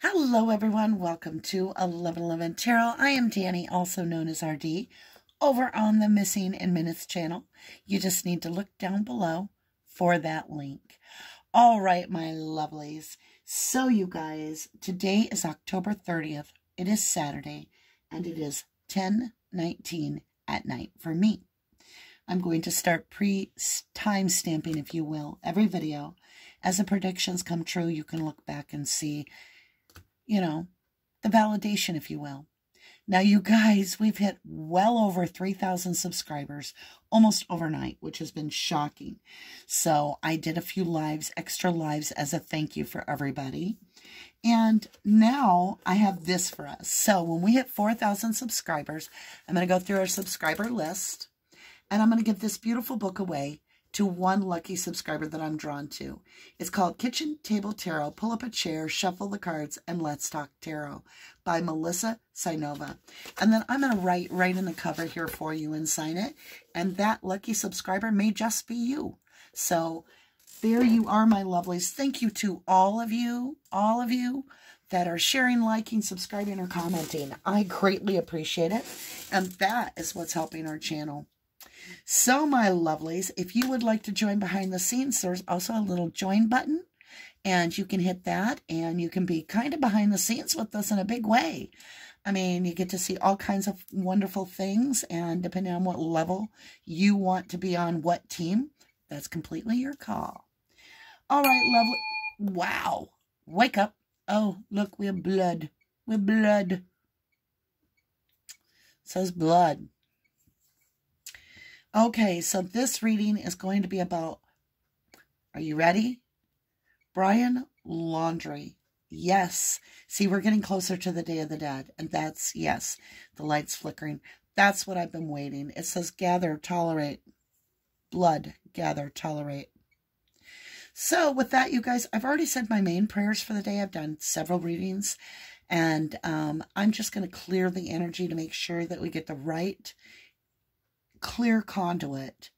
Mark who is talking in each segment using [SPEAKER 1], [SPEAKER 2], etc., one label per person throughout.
[SPEAKER 1] Hello, everyone. Welcome to 1111 Tarot. I am Dannie, also known as RD, over on the Missing in Minutes channel. You just need to look down below for that link. All right, my lovelies. So, you guys, today is October 30th. It is Saturday, and it is 10:19 at night for me. I'm going to start pre-time stamping, if you will, every video. As the predictions come true, you can look back and see, you know, the validation, if you will. Now, you guys, we've hit well over 3,000 subscribers almost overnight, which has been shocking. So I did a few lives, extra lives as a thank you for everybody. And now I have this for us. So when we hit 4,000 subscribers, I'm going to go through our subscriber list. And I'm going to give this beautiful book away to one lucky subscriber that I'm drawn to. It's called Kitchen Table Tarot. Pull up a chair, shuffle the cards, and let's talk tarot by Melissa Cynova. And then I'm going to write right in the cover here for you and sign it. And that lucky subscriber may just be you. So there you are, my lovelies. Thank you to all of you, all of you that are sharing, liking, subscribing, or commenting. I greatly appreciate it. And that is what's helping our channel. So, my lovelies, if you would like to join behind the scenes, there's also a little join button. And you can hit that and you can be kind of behind the scenes with us in a big way. I mean, you get to see all kinds of wonderful things. And depending on what level you want to be on what team, that's completely your call. All right, lovely. Wow. Wake up. Oh, look, we have blood. We have blood. It says blood. Okay, so this reading is going to be about, are you ready? Brian Laundrie. Yes. See, we're getting closer to the Day of the Dead. And that's, yes, the light's flickering. That's what I've been waiting. It says gather, tolerate. Blood, gather, tolerate. So with that, you guys, I've already said my main prayers for the day. I've done several readings. And um, I'm just going to clear the energy to make sure that we get the right clear conduit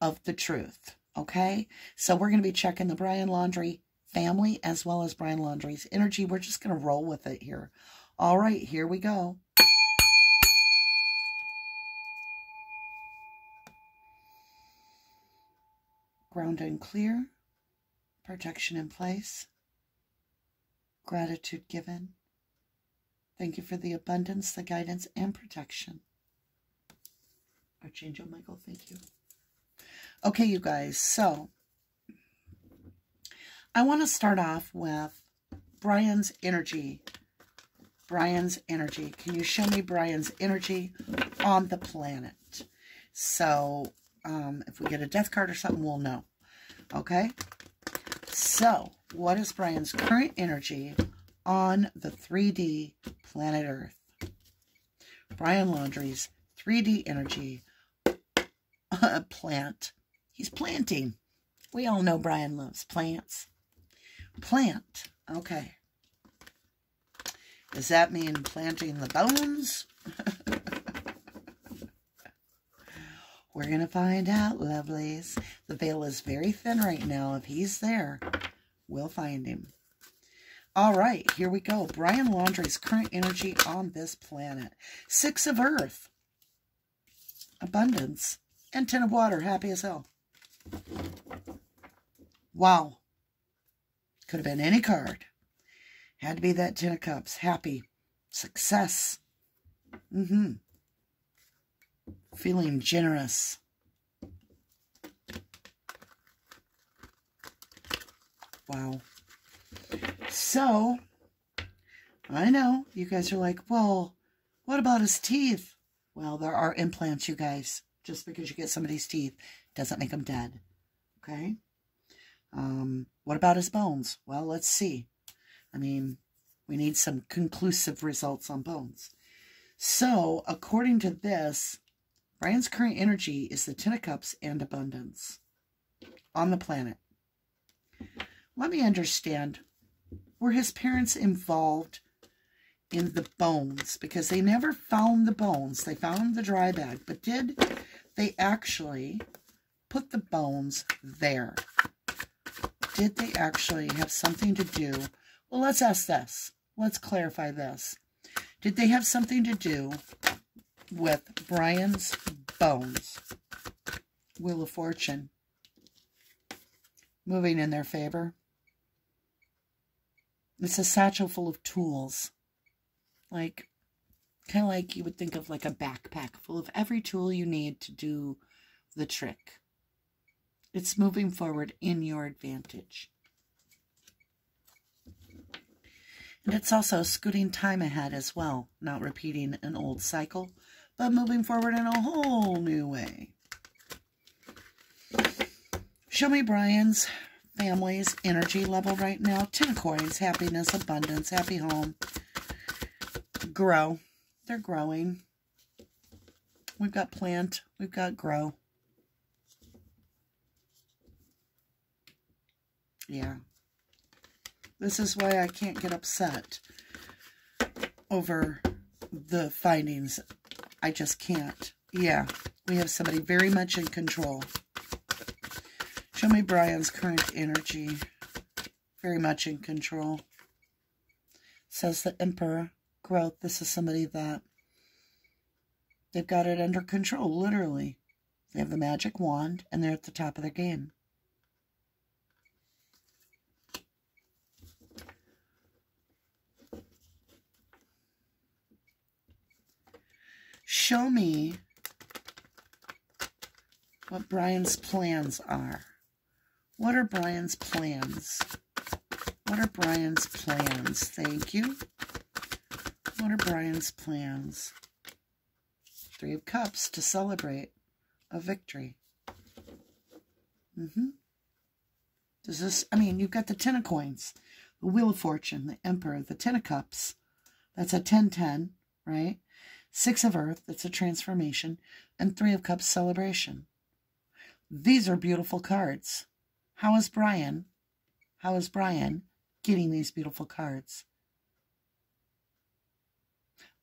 [SPEAKER 1] of the truth. Okay? So we're going to be checking the Brian Laundrie family as well as Brian Laundrie's energy. We're just going to roll with it here. All right, here we go. Ground and clear. Protection in place. Gratitude given. Thank you for the abundance, the guidance, and protection. Archangel Michael, thank you. Okay, you guys, so I want to start off with Brian's energy. Brian's energy. Can you show me Brian's energy on the planet? So, um, if we get a death card or something, we'll know. Okay? So, what is Brian's current energy on the 3D planet Earth? Brian Laundrie's 3D energy plant. He's planting. We all know Brian loves plants. Plant. Okay. Does that mean planting the bones? We're going to find out, lovelies. The veil is very thin right now. If he's there, we'll find him. All right, here we go. Brian Laundrie's current energy on this planet. Six of Earth. Abundance and tin of water, happy as hell. Wow. Could have been any card. Had to be that Ten of Cups. Happy. Success. Mm-hmm. Feeling generous. Wow. So, I know you guys are like, well, what about his teeth? Well, there are implants, you guys just because you get somebody's teeth doesn't make them dead. Okay? Um, what about his bones? Well, let's see. I mean, we need some conclusive results on bones. So, according to this, Brian's current energy is the Ten of Cups and abundance on the planet. Let me understand. Were his parents involved in the bones? Because they never found the bones. They found the dry bag. But did they actually put the bones there? Did they actually have something to do? Well, let's ask this. let's clarify this. Did they have something to do with Brian's bones? Wheel of Fortune. Moving in their favor. It's a satchel full of tools. Like, kind of like you would think of like a backpack full of every tool you need to do the trick. It's moving forward in your advantage. And it's also scooting time ahead as well, not repeating an old cycle, but moving forward in a whole new way. Show me Brian's family's energy level right now. Ten coins, happiness, abundance, happy home. Grow. They're growing. We've got plant. We've got grow. Yeah. This is why I can't get upset over the findings. I just can't. Yeah, we have somebody very much in control. Show me Brian's current energy. Very much in control. Says the Emperor. Growth. This is somebody that they've got it under control, literally. They have the magic wand, and they're at the top of their game. show me what Brian's plans are. What are Brian's plans? What are Brian's plans? Thank you. What are Brian's plans? Three of Cups to celebrate a victory. Mm-hmm. Does this, I mean, you've got the Ten of Coins, the Wheel of Fortune, the Emperor, the Ten of Cups. That's a 10-10, right? Six of Earth, that's a transformation, and Three of Cups celebration. These are beautiful cards. How is Brian? How is Brian getting these beautiful cards?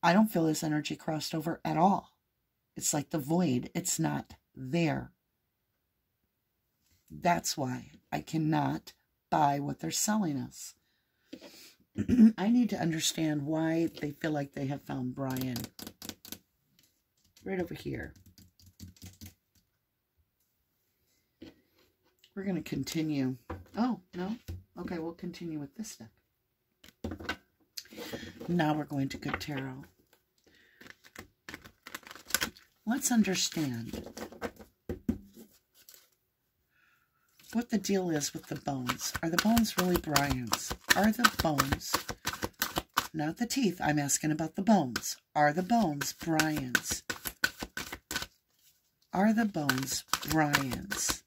[SPEAKER 1] I don't feel his energy crossed over at all. It's like the void. It's not there. That's why I cannot buy what they're selling us. I need to understand why they feel like they have found Brian. Right over here. We're going to continue. Oh, no? Okay, we'll continue with this deck. Now we're going to Good Tarot. Let's understand what the deal is with the bones. Are the bones really Brian's? Are the bones, not the teeth, I'm asking about the bones. Are the bones Brian's? Are the bones Brian's?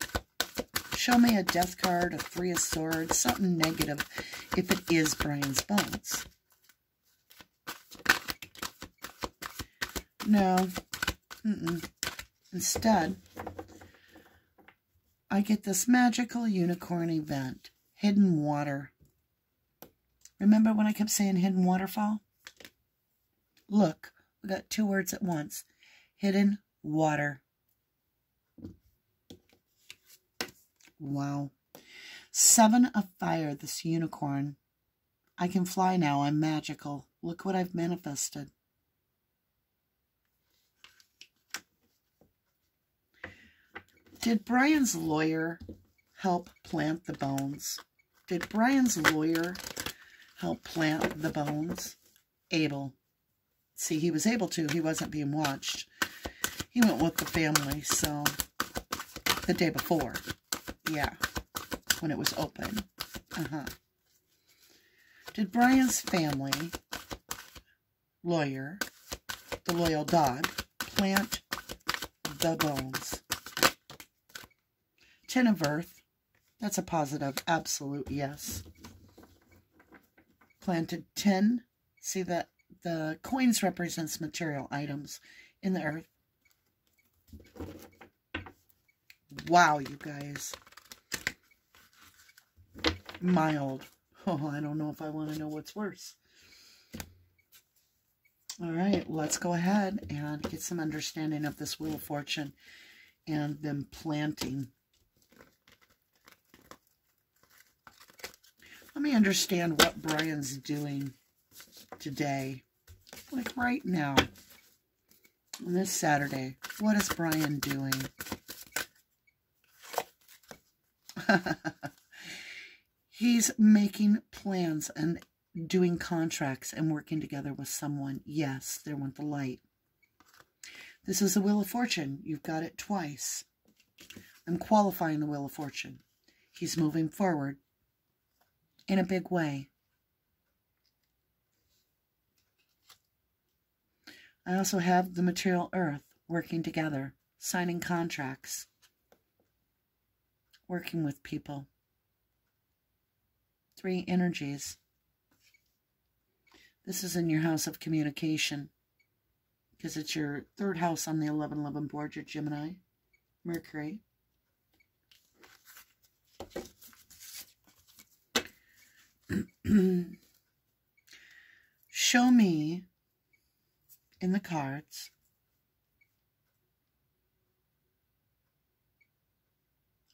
[SPEAKER 1] Show me a death card, a three of swords, something negative if it is Brian's bones. No. Mm -mm. Instead, I get this magical unicorn event, hidden water. Remember when I kept saying hidden waterfall? Look, we got two words at once. Hidden water. Wow. Seven of fire, this unicorn. I can fly now. I'm magical. Look what I've manifested. Did Brian's lawyer help plant the bones? Did Brian's lawyer help plant the bones? Able. See, he was able to. He wasn't being watched. He went with the family, so the day before. Yeah, when it was open. Uh-huh. Did Brian's family, lawyer, the loyal dog, plant the bones? Ten of Earth. That's a positive, absolute yes. Planted 10. See that the coins represents material items in the earth. Wow, you guys. Mild. Oh, I don't know if I want to know what's worse. All right, let's go ahead and get some understanding of this Wheel of Fortune and them planting Let me understand what Brian's doing. today, like right now, on this Saturday, what is Brian doing? He's making plans and doing contracts and working together with someone. Yes, they want the light. This is the Wheel of Fortune. You've got it twice. I'm qualifying the Wheel of Fortune. He's moving forward in a big way. I also have the material earth working together, signing contracts, working with people. Three energies. This is in your house of communication because it's your third house on the 1111 board, your Gemini, Mercury. Show me in the cards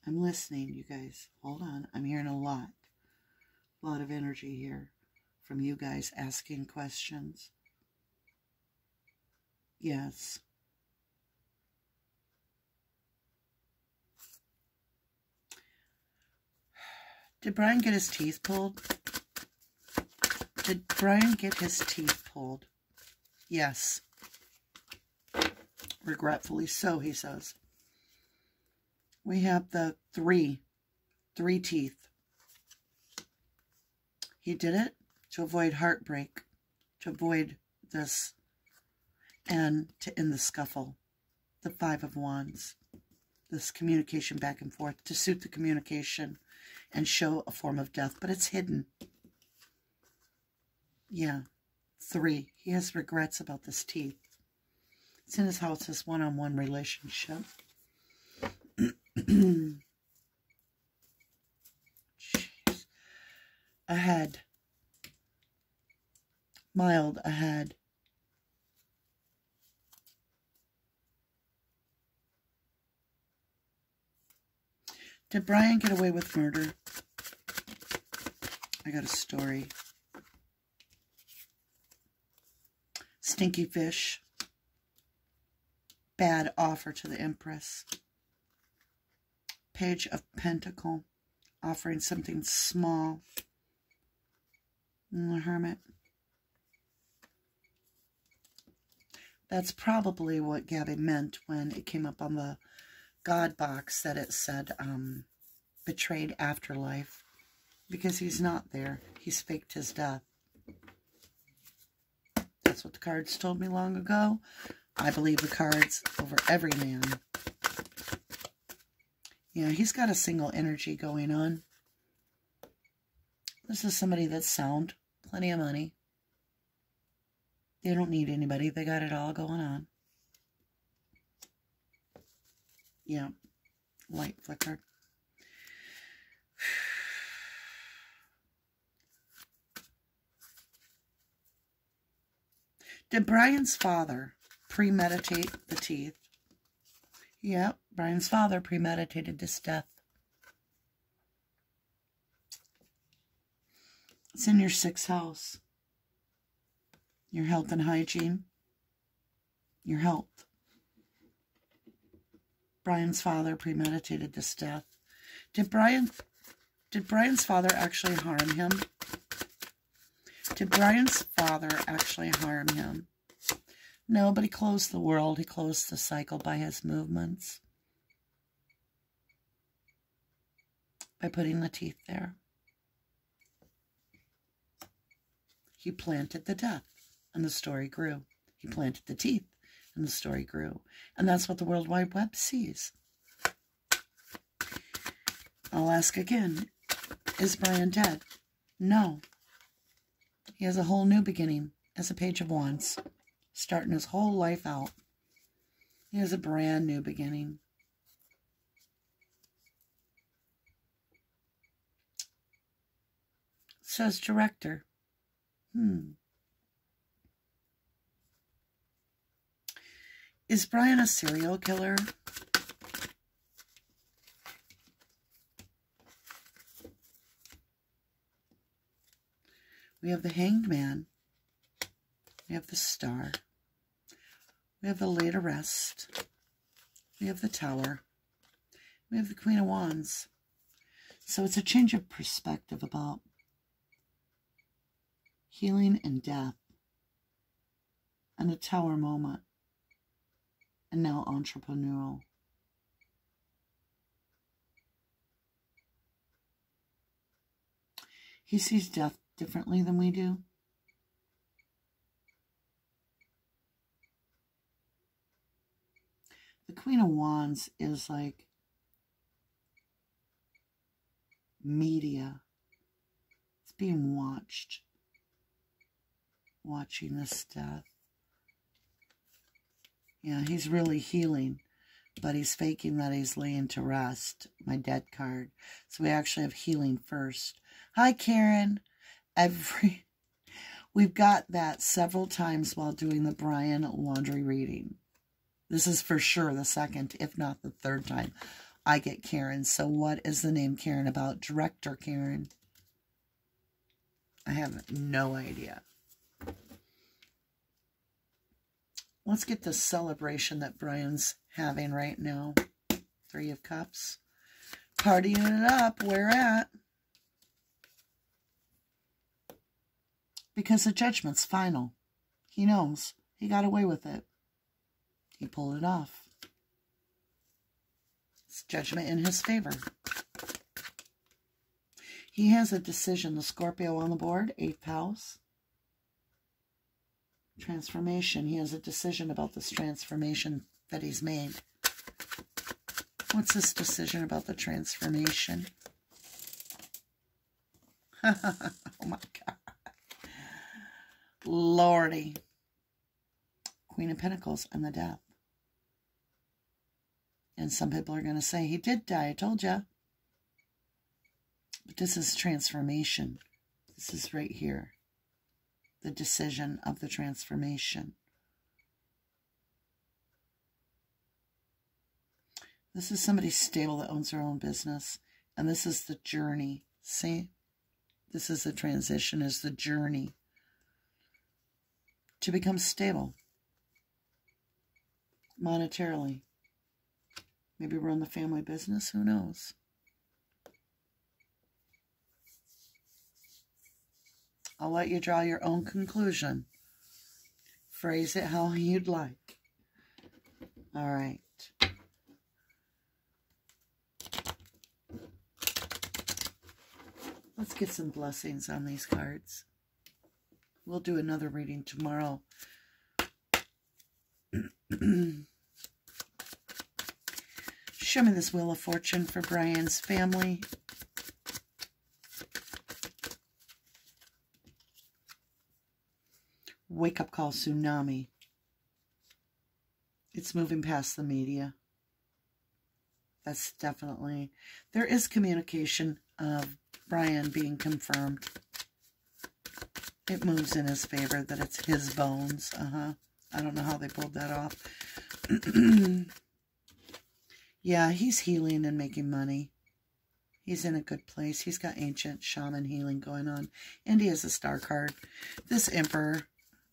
[SPEAKER 1] I'm listening, you guys. Hold on. I'm hearing a lot. A lot of energy here from you guys asking questions. Yes. Did Brian get his teeth pulled? Did Brian get his teeth pulled? Yes. Regretfully so, he says. We have the three, three teeth. He did it to avoid heartbreak, to avoid this, and to end the scuffle. The Five of Wands. This communication back and forth to suit the communication and show a form of death, but it's hidden. Yeah. Three. He has regrets about this teeth. It's in his house, his one-on-one -on -one relationship. Jeez. Ahead. Mild ahead. Did Brian get away with murder? I got a story. Stinky fish. Bad offer to the Empress. Page of Pentacle. Offering something small. Mm, and the Hermit. That's probably what Gabby meant when it came up on the God box that it said um, betrayed afterlife because he's not there. He's faked his death. That's what the cards told me long ago. I believe the cards over every man. Yeah, he's got a single energy going on. This is somebody that's sound, plenty of money. They don't need anybody. They got it all going on. Yeah, light flickered. Did Brian's father premeditate the teeth? Yep, Brian's father premeditated this death. It's in your sixth house. Your health and hygiene. Your health. Brian's father premeditated this death. Did Brian did Brian's father actually harm him? Did Brian's father actually harm him? No, but he closed the world. He closed the cycle by his movements. By putting the teeth there. He planted the death, and the story grew. He planted the teeth, and the story grew. And that's what the World Wide Web sees. I'll ask again, is Brian dead? No. He has a whole new beginning as a Page of Wands, starting his whole life out. He has a brand new beginning. Says director. Hmm. Is Brian a serial killer? We have the Hanged Man We have the star. We have the laid Arrest. We have the tower. We have the Queen of Wands. So it's a change of perspective about healing and death and a tower moment and now entrepreneurial. He sees death differently than we do. The Queen of Wands is like media. It's being watched. Watching this death. Yeah, he's really healing, but he's faking that he's laying to rest. My dead card. So we actually have healing first. Hi, Karen. Every we've got that several times while doing the Brian Laundrie reading. This is for sure the second, if not the third time I get Karen. So what is the name Karen about? Director Karen. I have no idea. Let's get the celebration that Brian's having right now. Three of Cups. Partying it up. Where at? because the judgment's final. He knows. He got away with it. He pulled it off. It's judgment in his favor. He has a decision. The Scorpio on the board, eighth house. Transformation. He has a decision about this transformation that he's made. What's this decision about the transformation? oh my God. Lordy. Queen of Pentacles and the death. And some people are going to say, he did die, I told you. But this is transformation. This is right here. The decision of the transformation. This is somebody stable that owns their own business. And this is the journey. See? This is the transition, is the journey to become stable monetarily. Maybe run the family business, who knows? I'll let you draw your own conclusion. Phrase it how you'd like. All right. Let's get some blessings on these cards. We'll do another reading tomorrow. Show me this Wheel of Fortune for Brian's family. Wake up call tsunami. It's moving past the media. That's definitely, there is communication of Brian being confirmed. It moves in his favor that it's his bones. Uh-huh. I don't know how they pulled that off. yeah, he's healing and making money. He's in a good place. He's got ancient shaman healing going on. And he has a star card. This emperor,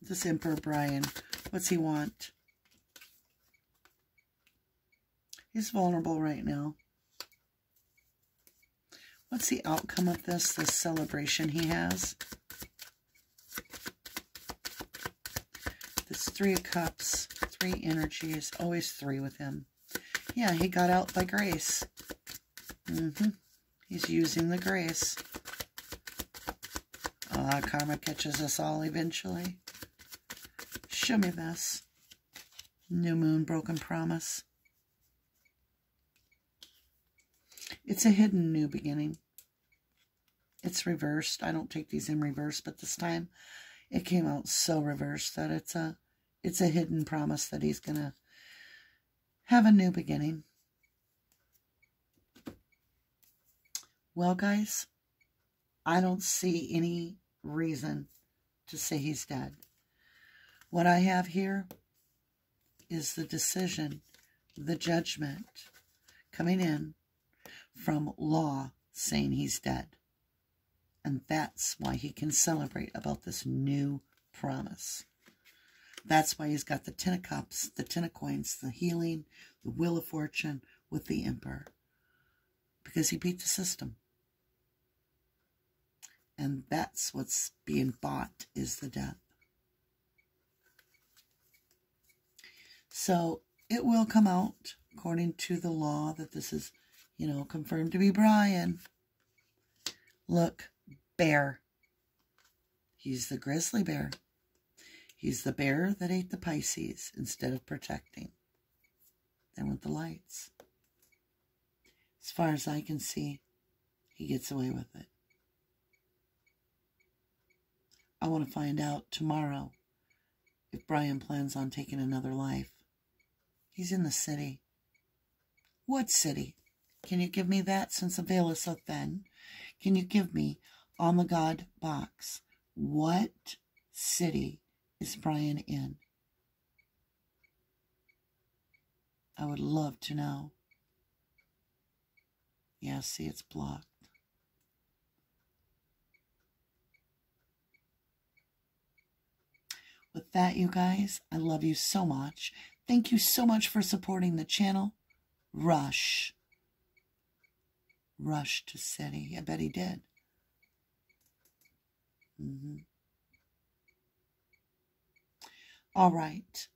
[SPEAKER 1] this emperor Brian, what's he want? He's vulnerable right now. What's the outcome of this, this celebration he has? This Three of Cups, three energies, always three with him. Yeah, he got out by grace. Mm -hmm. He's using the grace. Ah, karma catches us all eventually. Show me this. New moon, broken promise. It's a hidden new beginning. It's reversed. I don't take these in reverse, but this time it came out so reversed that it's a it's a hidden promise that he's going to have a new beginning. Well, guys, I don't see any reason to say he's dead. What I have here is the decision, the judgment coming in from law saying he's dead. And that's why he can celebrate about this new promise. That's why he's got the Ten of Cups, the Ten of Coins, the healing, the Wheel of Fortune with the Emperor. Because he beat the system. And that's what's being bought is the death. So it will come out according to the law that this is, you know, confirmed to be Brian. Look, bear. He's the grizzly bear. He's the bear that ate the Pisces instead of protecting. They want the lights. As far as I can see, he gets away with it. I want to find out tomorrow if Brian plans on taking another life. He's in the city. What city? Can you give me that since the veil is so thin? Can you give me on the God box what city is Brian in? I would love to know. Yeah, see, it's blocked. With that, you guys, I love you so much. Thank you so much for supporting the channel. Rush. Rush to city. I bet he did. Mm -hmm. All right.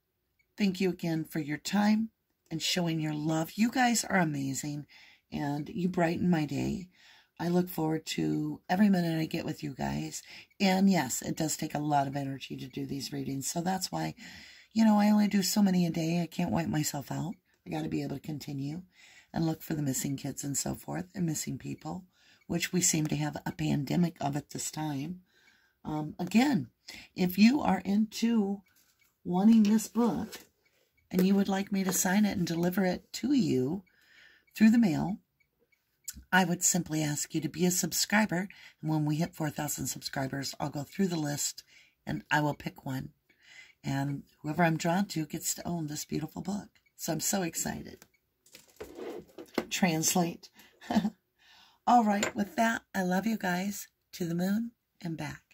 [SPEAKER 1] Thank you again for your time and showing your love. You guys are amazing and you brighten my day. I look forward to every minute I get with you guys. And yes, it does take a lot of energy to do these readings. So that's why, you know, I only do so many a day. I can't wipe myself out. I got to be able to continue and look for the missing kids and so forth and missing people, which we seem to have a pandemic of at this time. Um, again, if you are into wanting this book and you would like me to sign it and deliver it to you through the mail, I would simply ask you to be a subscriber. And when we hit 4,000 subscribers, I'll go through the list and I will pick one. And whoever I'm drawn to gets to own this beautiful book. So I'm so excited. Translate. All right, with that, I love you guys to the moon and back.